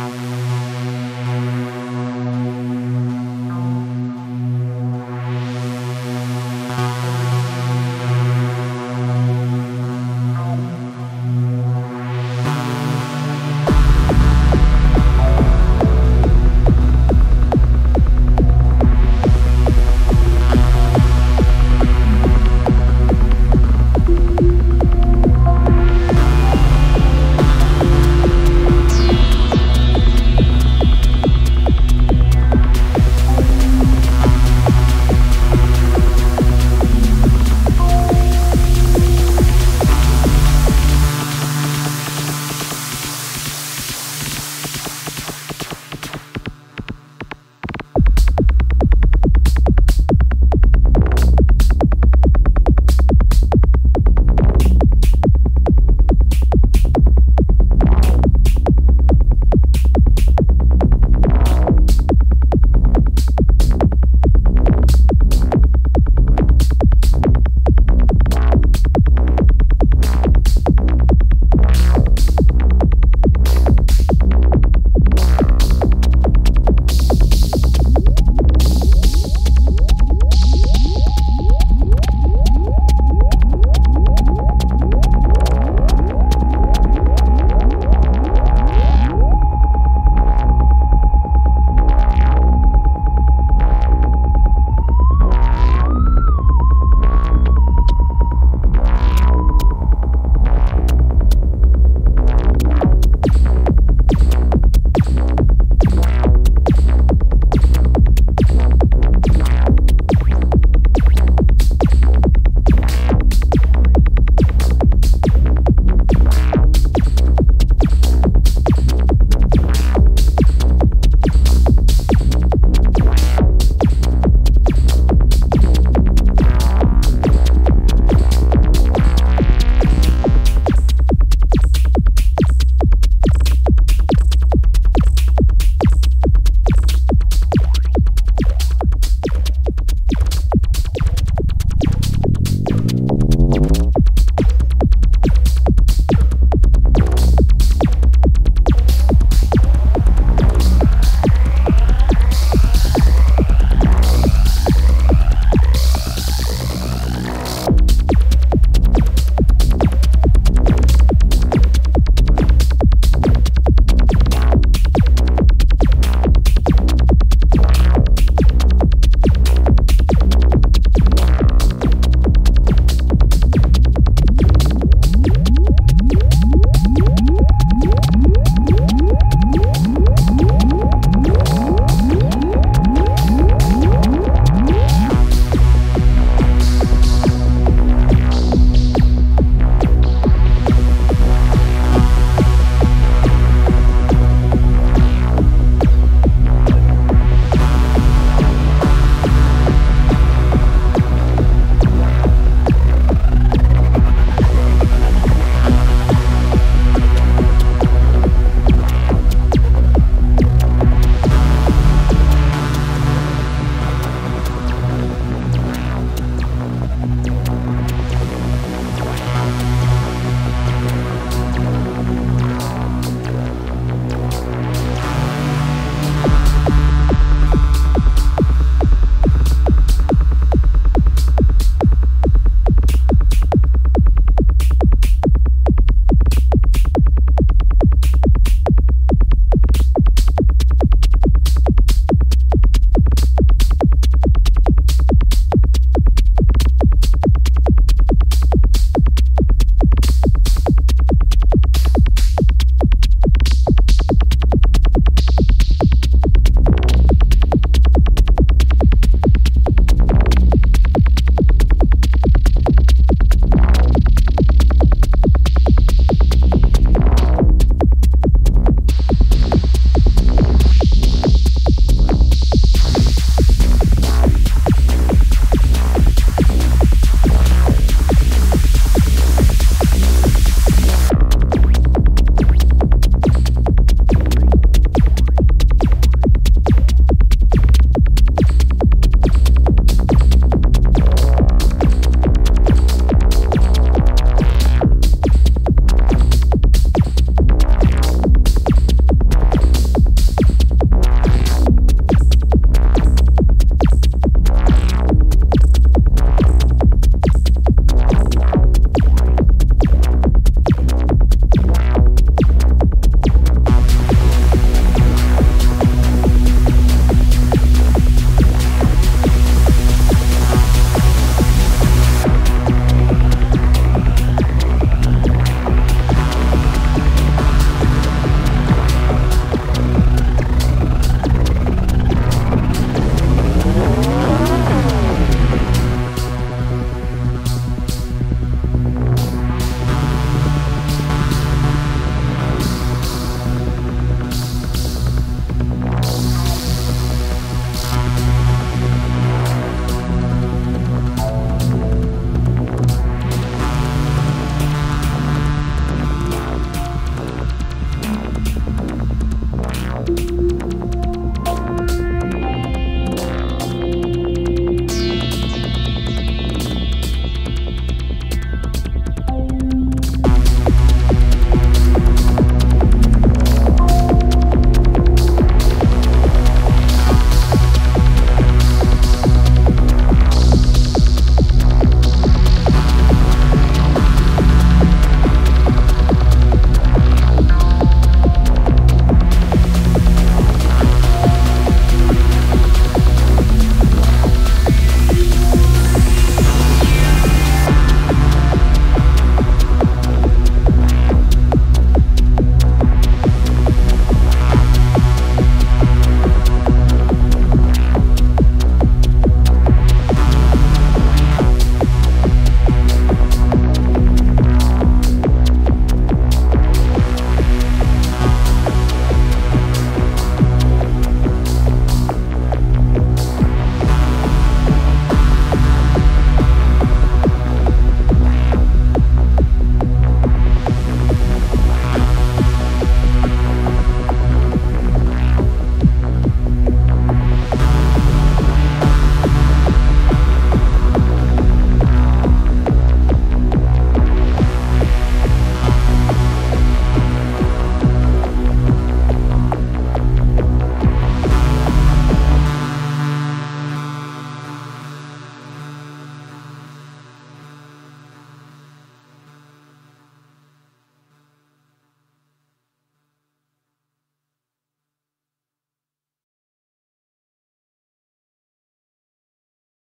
Bye.